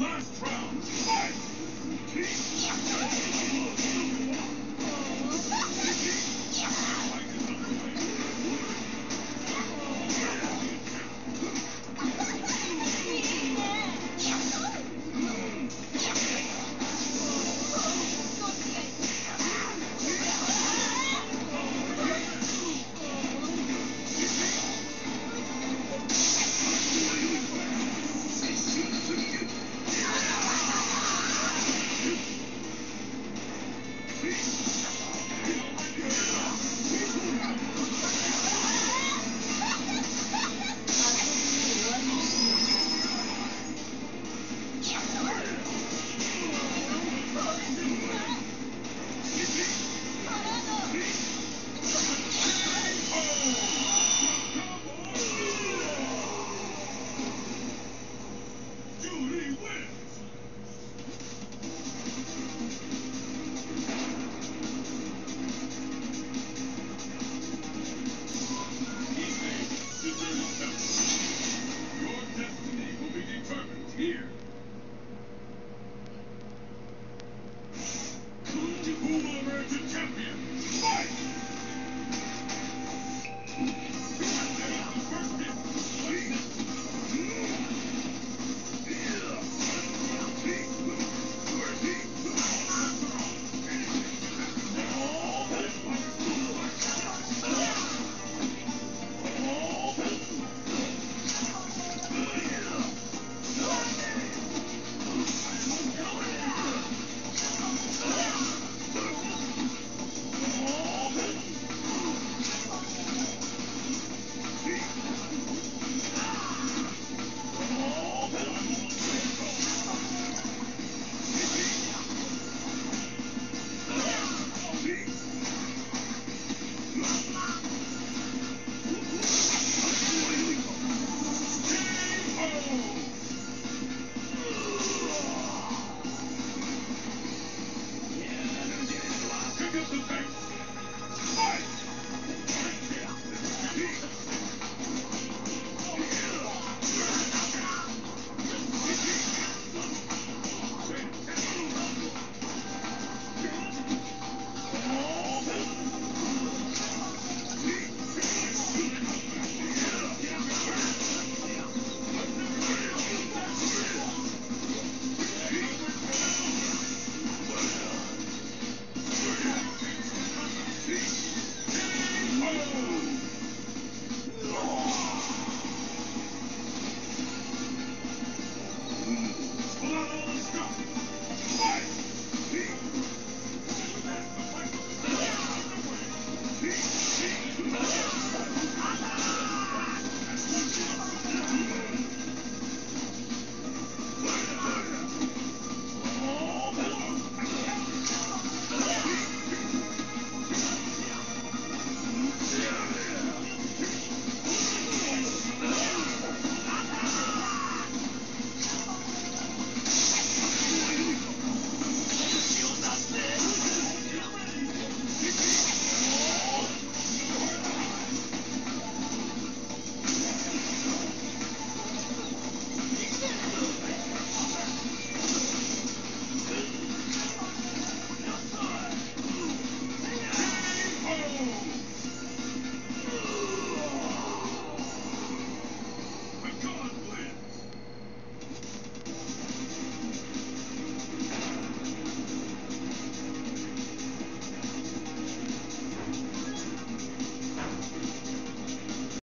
last round. Fight!